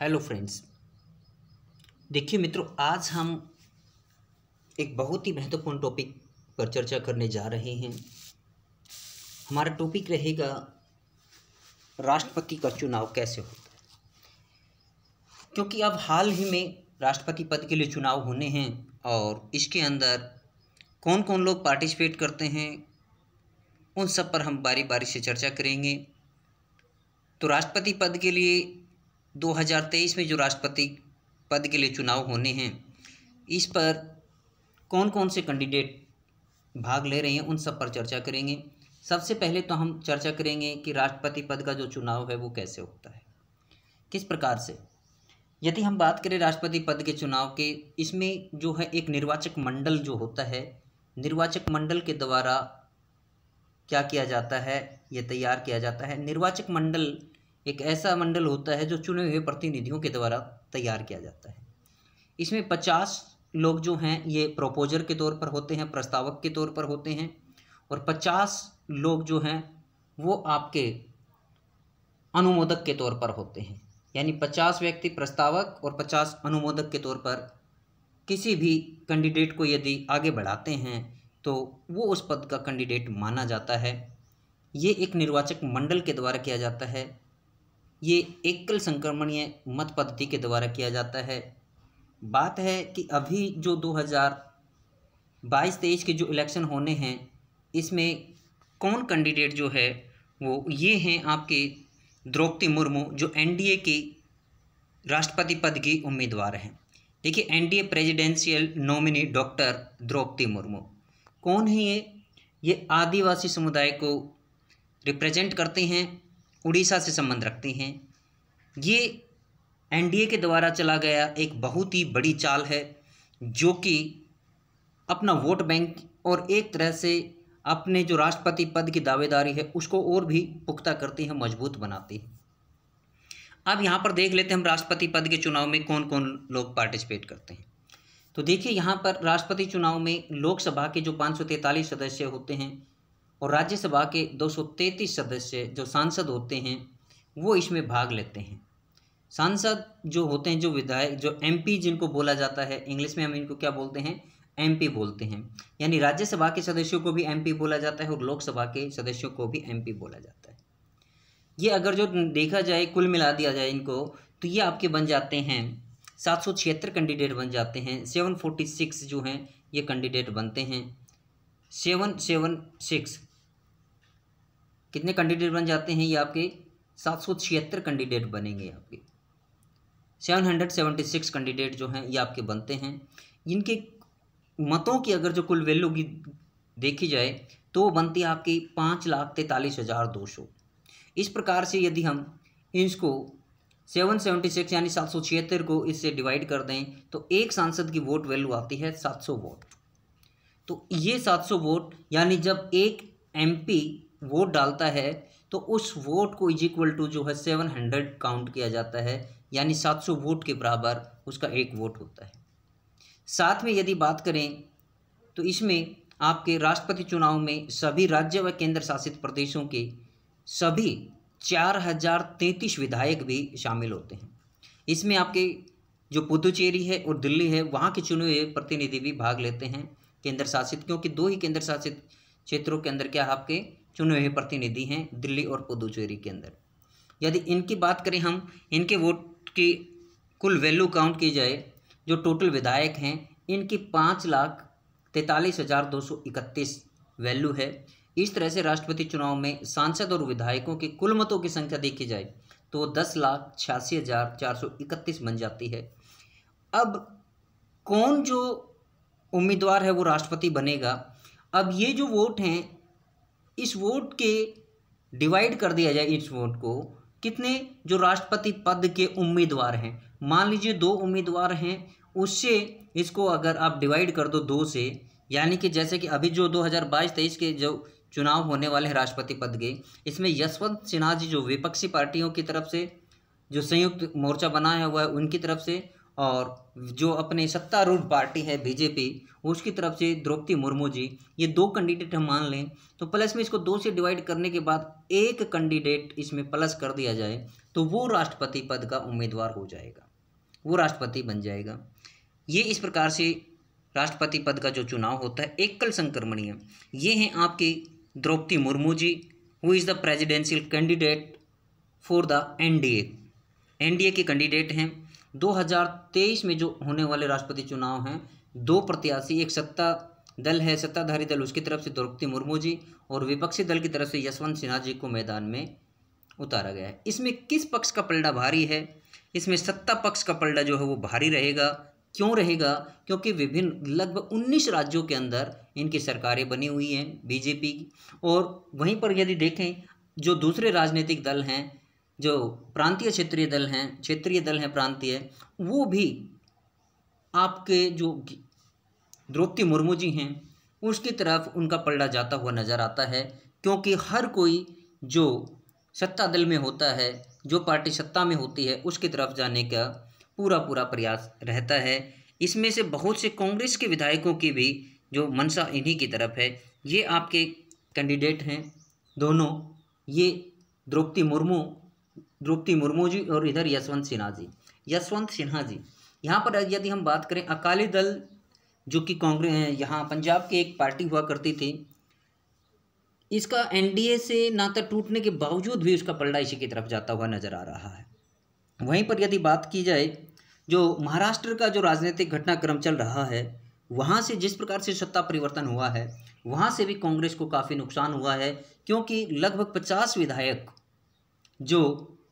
Hello friends. देखिए मित्रों, आज हम एक बहुत ही महत्वपूर्ण टॉपिक पर चर्चा करने जा रहे हैं। हमारा टॉपिक रहेगा राष्ट्रपति का चुनाव कैसे होता है? क्योंकि अब हाल ही में राष्ट्रपति पद के लिए चुनाव होने हैं और इसके अंदर कौन कौन लोग पार्टिसिपेट करते हैं, उन सब पर हम बारी बारी से चर्चा करेंगे। तो राष्ट्रपति पद के लिए 2023 में जो राष्ट्रपति पद के लिए चुनाव होने हैं, इस पर कौन कौन से कैंडिडेट भाग ले रहे हैं, उन सब पर चर्चा करेंगे। सबसे पहले तो हम चर्चा करेंगे कि राष्ट्रपति पद का जो चुनाव है, वो कैसे होता है। किस प्रकार से? यदि हम बात करें राष्ट्रपति पद के चुनाव के, इसमें जो है एक निर्वाचक मंडल जो होता है, निर्वाचक मंडल के द्वारा क्या किया जाता है ये तैयार किया जाता है। निर्वाचक मंडल एक ऐसा मंडल होता है जो चुने हुए प्रतिनिधियों के द्वारा तैयार किया जाता है। इसमें पचास लोग जो हैं, ये प्रोपोजर के तौर पर होते हैं, प्रस्तावक के तौर पर होते हैं और पचास लोग जो हैं, वो आपके अनुमोदक के तौर पर होते हैं। यानी पचास व्यक्ति प्रस्तावक और पचास अनुमोदक के तौर पर किसी भी कैंडिडेट को यदि आगे बढ़ाते हैं तो वो उस पद का कैंडिडेट माना जाता है। ये एक निर्वाचक मंडल के द्वारा किया जाता है। ये एकल संक्रमणीय मत पद्धति के द्वारा किया जाता है। बात है कि अभी जो 2022 तेईस के जो इलेक्शन होने हैं, इसमें कौन कैंडिडेट जो है, वो ये हैं आपके द्रौपदी मुर्मू, जो एनडीए की राष्ट्रपति पद की उम्मीदवार हैं। देखिए, NDA presidential nominee doctor Draupadi Murmu, कौन है ये? ये आदिवासी समुदाय को रिप्रेजेंट करते हैं। उड़ीसा से संबंध रखते हैं। ये एनडीए के द्वारा चला गया एक बहुत ही बड़ी चाल है, जो कि अपना वोट बैंक और एक तरह से अपने जो राष्ट्रपति पद की दावेदारी है, उसको और भी पुख्ता करती हैं, मज़बूत बनाती है। अब यहाँ पर देख लेते हैं हम राष्ट्रपति पद के चुनाव में कौन कौन लोग पार्टिसिपेट करते हैं। तो देखिए यहाँ पर राष्ट्रपति चुनाव में लोकसभा के जो पाँच सौ तैंतालीस सदस्य होते हैं और राज्यसभा के 233 सदस्य जो सांसद होते हैं, वो इसमें भाग लेते हैं। सांसद जो होते हैं, जो विधायक, जो एमपी जिनको बोला जाता है, इंग्लिश में हम इनको क्या बोलते हैं? एमपी बोलते हैं। यानी राज्यसभा के सदस्यों को भी एमपी बोला जाता है और लोकसभा के सदस्यों को भी एमपी बोला जाता है। ये अगर जो देखा जाए, कुल मिला दिया जाए इनको तो ये आपके बन जाते हैं, सात सौ छिहत्तर कैंडिडेट बन जाते हैं, सेवन फोर्टी सिक्स जो हैं, ये कैंडिडेट बनते हैं। सेवन सेवन सिक्स कितने कैंडिडेट बन जाते हैं ये आपके? सात सौ छिहत्तर कैंडिडेट बनेंगे आपके। Seven hundred seventy six candidate जो हैं ये आपके बनते हैं। इनके मतों की अगर जो कुल वैल्यू की देखी जाए तो वो बनती है आपकी पाँच लाख तैंतालीस हज़ार दो सौ। इस प्रकार से यदि हम इसको सेवन सेवेंटी सिक्स यानी सात सौ छिहत्तर को इससे डिवाइड कर दें तो एक सांसद की वोट वैल्यू आती है सात सौ वोट। तो ये सात सौ वोट, यानी जब एक एमपी वोट डालता है तो उस वोट को इज़ इक्वल टू जो है सेवन हंड्रेड काउंट किया जाता है, यानी सात सौ वोट के बराबर उसका एक वोट होता है। साथ में यदि बात करें तो इसमें आपके राष्ट्रपति चुनाव में सभी राज्य व केंद्र शासित प्रदेशों के सभी चार हज़ार तैंतीस विधायक भी शामिल होते हैं। इसमें आपके जो पुदुचेरी है और दिल्ली है, वहाँ के चुने हुए प्रतिनिधि भी भाग लेते हैं। केंद्र शासित क्योंकि दो ही केंद्र शासित क्षेत्रों के अंदर क्या आपके? चुने हुए प्रतिनिधि हैं दिल्ली और पुदुचेरी के अंदर। यदि इनकी बात करें हम, इनके वोट की कुल वैल्यू काउंट की जाए, जो टोटल विधायक हैं, इनकी पाँच लाख तैंतालीस हज़ार दो सौ इकतीस वैल्यू है। इस तरह से राष्ट्रपति चुनाव में सांसद और विधायकों के कुल मतों की संख्या देखी जाए तो दस लाख छियासी हज़ार चार सौ इकतीस बन जाती है। अब कौन जो उम्मीदवार है वो राष्ट्रपति बनेगा? अब ये जो वोट हैं इस वोट के डिवाइड कर दिया जाए, इस वोट को, कितने जो राष्ट्रपति पद के उम्मीदवार हैं। मान लीजिए दो उम्मीदवार हैं, उससे इसको अगर आप डिवाइड कर दो दो से, यानी कि जैसे कि अभी जो 2022-23 के जो चुनाव होने वाले हैं राष्ट्रपति पद के, इसमें यशवंत सिन्हा जी जो विपक्षी पार्टियों की तरफ़ से जो संयुक्त मोर्चा बनाया हुआ है, उनकी तरफ़ से और जो अपने सत्तारूढ़ पार्टी है बीजेपी, उसकी तरफ़ से द्रौपदी मुर्मू जी, ये दो कैंडिडेट हम मान लें तो प्लस में इसको दो से डिवाइड करने के बाद एक कैंडिडेट इसमें प्लस कर दिया जाए तो वो राष्ट्रपति पद का उम्मीदवार हो जाएगा। वो राष्ट्रपति बन जाएगा। ये इस प्रकार से राष्ट्रपति पद का जो चुनाव होता है, एकल संक्रमणीय, ये हैं आपके Draupadi Murmu ji who is the presidential candidate for the NDA NDA के कैंडिडेट हैं। 2023 में जो होने वाले राष्ट्रपति चुनाव हैं, दो प्रत्याशी, एक सत्ता दल है, सत्ताधारी दल, उसकी तरफ़ से द्रौपदी मुर्मू जी और विपक्षी दल की तरफ़ से यशवंत सिन्हा जी को मैदान में उतारा गया है। इसमें किस पक्ष का पलड़ा भारी है? इसमें सत्ता पक्ष का पलड़ा जो है वो भारी रहेगा? क्यों रहेगा? क्योंकि विभिन्न, लगभग उन्नीस राज्यों के अंदर इनकी सरकारें बनी हुई हैं, बीजेपी की। और वहीं पर यदि देखें, जो दूसरे राजनीतिक दल हैं जो प्रांतीय क्षेत्रीय दल हैं, क्षेत्रीय दल हैं प्रांतीय, वो भी आपके जो द्रौपदी मुर्मू जी हैं, उसकी तरफ़ उनका पलड़ा जाता हुआ नज़र आता है, क्योंकि हर कोई जो सत्ता दल में होता है, जो पार्टी सत्ता में होती है, उसकी तरफ़ जाने का पूरा पूरा प्रयास रहता है। इसमें से बहुत से कांग्रेस के विधायकों की भी जो मनसा इन्हीं की तरफ़ है, ये आपके कैंडिडेट हैं, दोनों, ये द्रौपदी मुर्मू द्रौपदी मुर्मू जी और इधर यशवंत सिन्हा जी। यशवंत सिन्हा जी, यहाँ पर यदि हम बात करें, अकाली दल जो कि कांग्रेस यहाँ पंजाब की एक पार्टी हुआ करती थी, इसका एनडीए से नाता टूटने के बावजूद भी उसका पलड़ा इसी की तरफ़ जाता हुआ नज़र आ रहा है। वहीं पर यदि बात की जाए, जो महाराष्ट्र का जो राजनीतिक घटनाक्रम चल रहा है, वहाँ से जिस प्रकार से सत्ता परिवर्तन हुआ है, वहाँ से भी कांग्रेस को काफ़ी नुकसान हुआ है, क्योंकि लगभग पचास विधायक जो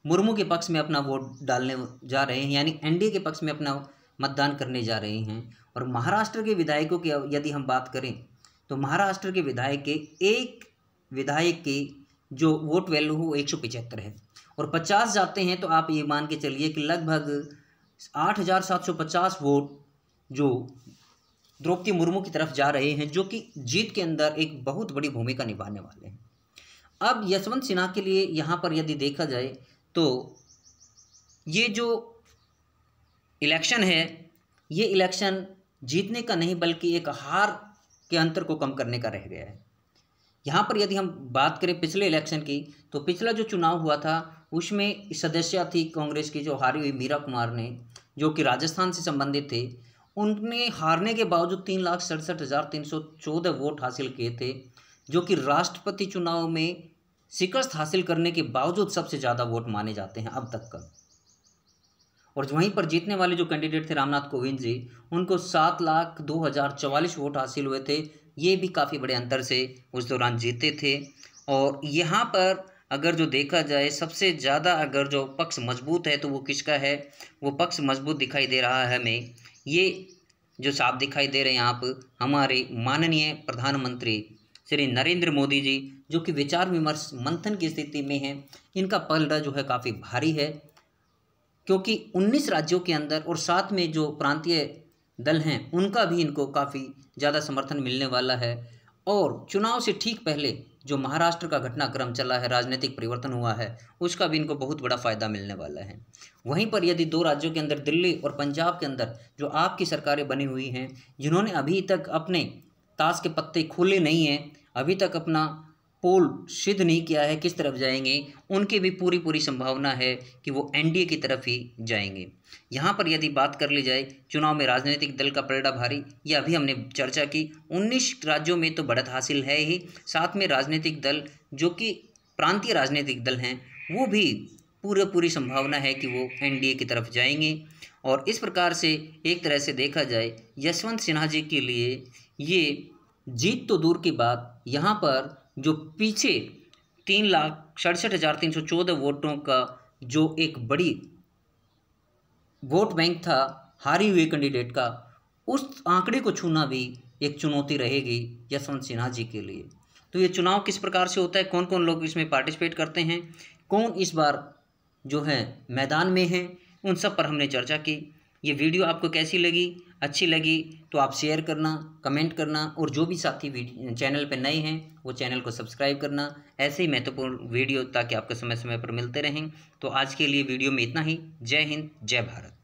मुर्मू के पक्ष में अपना वोट डालने जा रहे हैं, यानी एनडीए के पक्ष में अपना मतदान करने जा रहे हैं। और महाराष्ट्र के विधायकों की यदि हम बात करें तो महाराष्ट्र के विधायक के एक विधायक के जो वोट वैल्यू हो एक सौ पिचहत्तर है। और पचास जाते हैं तो आप ये मान के चलिए कि लगभग आठ हज़ार सात सौ पचास वोट जो द्रौपदी मुर्मू की तरफ़ जा रहे हैं, जो कि जीत के अंदर एक बहुत बड़ी भूमिका निभाने वाले हैं। अब यशवंत सिन्हा के लिए यहाँ पर यदि देखा जाए तो ये जो इलेक्शन है, ये इलेक्शन जीतने का नहीं, बल्कि एक हार के अंतर को कम करने का रह गया है। यहाँ पर यदि हम बात करें पिछले इलेक्शन की तो पिछला जो चुनाव हुआ था, उसमें सदस्य थी कांग्रेस की, जो हारी हुई मीरा कुमार ने, जो कि राजस्थान से संबंधित थे। उनने हारने के बावजूद तीन लाख सड़सठ हज़ार तीन सौ चौदह वोट हासिल किए थे, जो कि राष्ट्रपति चुनाव में शिकस्त हासिल करने के बावजूद सबसे ज़्यादा वोट माने जाते हैं अब तक का। और वहीं पर जीतने वाले जो कैंडिडेट थे रामनाथ कोविंद जी, उनको सात लाख दो हज़ार चवालीस वोट हासिल हुए थे। ये भी काफ़ी बड़े अंतर से उस दौरान जीते थे। और यहाँ पर अगर जो देखा जाए, सबसे ज़्यादा अगर जो पक्ष मज़बूत है तो वो किसका है? वो पक्ष मज़बूत दिखाई दे रहा है हमें। ये जो साफ़ दिखाई दे रहे हैं आप, हमारे माननीय प्रधानमंत्री श्री नरेंद्र मोदी जी, जो कि विचार विमर्श मंथन की स्थिति में हैं, इनका पलड़ा जो है काफ़ी भारी है, क्योंकि 19 राज्यों के अंदर और साथ में जो प्रांतीय दल हैं, उनका भी इनको काफ़ी ज़्यादा समर्थन मिलने वाला है। और चुनाव से ठीक पहले जो महाराष्ट्र का घटनाक्रम चला है, राजनीतिक परिवर्तन हुआ है, उसका भी इनको बहुत बड़ा फ़ायदा मिलने वाला है। वहीं पर यदि दो राज्यों के अंदर, दिल्ली और पंजाब के अंदर, जो आपकी सरकारें बनी हुई हैं, जिन्होंने अभी तक अपने ताश के पत्ते खुले नहीं हैं। अभी तक अपना पोल सिद्ध नहीं किया है किस तरफ़ जाएँगे। उनकी भी पूरी पूरी संभावना है कि वो एनडीए की तरफ़ ही जाएँगे। यहाँ पर यदि बात कर ली जाए, चुनाव में राजनीतिक दल का पलड़ा भारी, ये अभी हमने चर्चा की। 19 राज्यों में तो बढ़त हासिल है ही। साथ में राजनीतिक दल, जो कि प्रांतीय राजनीतिक दल हैं, वो भी पूरे पूरी संभावना है कि वो एनडीए की तरफ़ जाएँगे। और इस प्रकार से एक तरह से देखा जाए, यशवंत सिन्हा जी के लिए ये जीत तो दूर की बात। यहाँ पर जो पीछे तीन लाख सड़सठ हज़ार तीन सौ चौदह वोटों का जो एक बड़ी वोट बैंक था, हारी हुए कैंडिडेट का, उस आंकड़े को छूना भी एक चुनौती रहेगी यशवंत सिन्हा जी के लिए। तो ये चुनाव किस प्रकार से होता है? कौन कौन लोग इसमें पार्टिसिपेट करते हैं? कौन इस बार जो है मैदान में हैं? उन सब पर हमने चर्चा की। ये वीडियो आपको कैसी लगी? अच्छी लगी तो आप शेयर करना कमेंट करना और जो भी साथी चैनल पर नए हैं, वो चैनल को सब्सक्राइब करना। ऐसे ही महत्वपूर्ण वीडियो ताकि आपको समय समय पर मिलते रहें। तो आज के लिए वीडियो में इतना ही। जय हिंद, जय भारत।